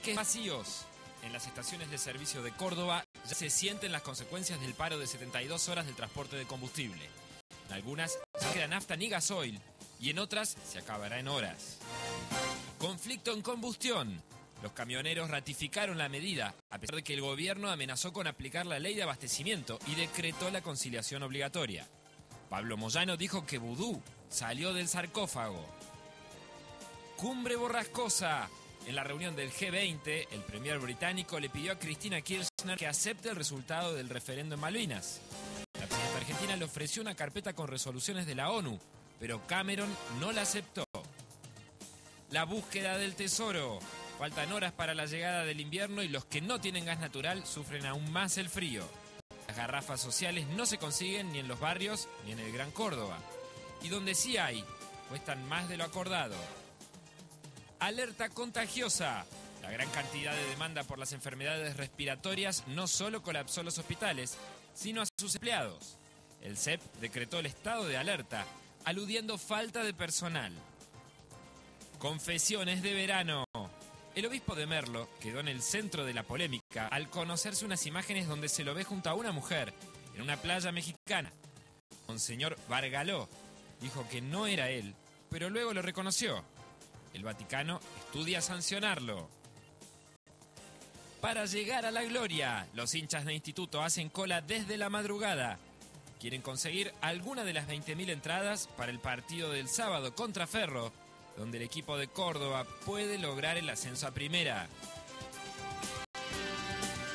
tanques vacíos. En las estaciones de servicio de Córdoba ya se sienten las consecuencias del paro de 72 horas del transporte de combustible. En algunas no queda nafta ni gasoil y en otras se acabará en horas. Conflicto en combustión. Los camioneros ratificaron la medida, a pesar de que el gobierno amenazó con aplicar la ley de abastecimiento y decretó la conciliación obligatoria. Pablo Moyano dijo que Vudú salió del sarcófago. Cumbre borrascosa. En la reunión del G20, el premier británico le pidió a Cristina Kirchner que acepte el resultado del referendo en Malvinas. La presidenta argentina le ofreció una carpeta con resoluciones de la ONU, pero Cameron no la aceptó. La búsqueda del tesoro. Faltan horas para la llegada del invierno y los que no tienen gas natural sufren aún más el frío. Las garrafas sociales no se consiguen ni en los barrios ni en el Gran Córdoba. Y donde sí hay, cuestan más de lo acordado. Alerta contagiosa. La gran cantidad de demanda por las enfermedades respiratorias no solo colapsó los hospitales, sino a sus empleados. El CEP decretó el estado de alerta, aludiendo falta de personal. Confesiones de verano. El obispo de Merlo quedó en el centro de la polémica al conocerse unas imágenes donde se lo ve junto a una mujer en una playa mexicana. Monseñor Vargaló dijo que no era él, pero luego lo reconoció. El Vaticano estudia sancionarlo. Para llegar a la gloria, los hinchas de instituto hacen cola desde la madrugada. Quieren conseguir alguna de las 20.000 entradas para el partido del sábado contra Ferro, donde el equipo de Córdoba puede lograr el ascenso a primera.